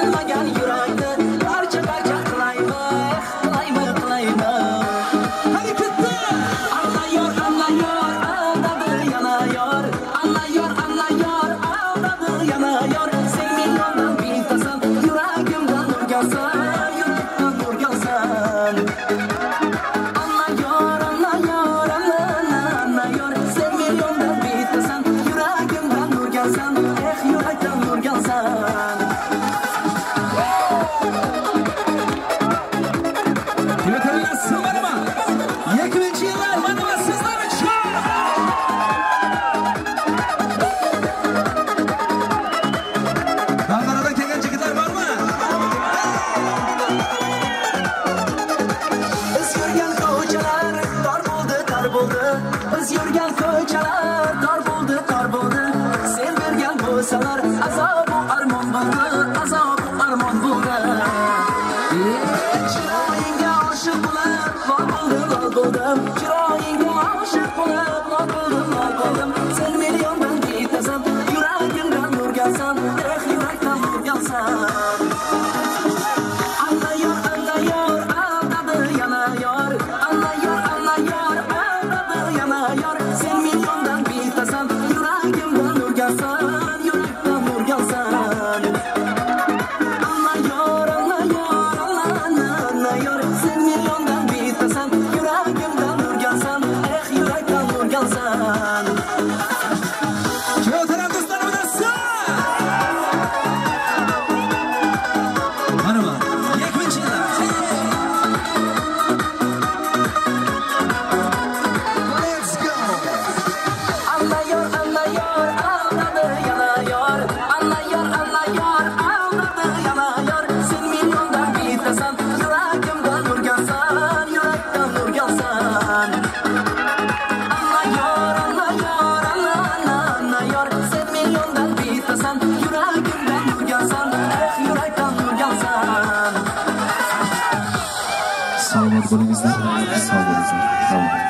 怎么压？biz yurgan ko'chalar tor bo'ldi tor bo'ldi. Sen bergan bo'salar azobu armon bo'ldi azobu armon bo'ldi. Chiroyingga oshiq bo'lib lol bo'ldim lol bo'ldim chiroyingga oshiq bo'lib Sağ olun. Sağ olun. Sağ olun. Sağ olun.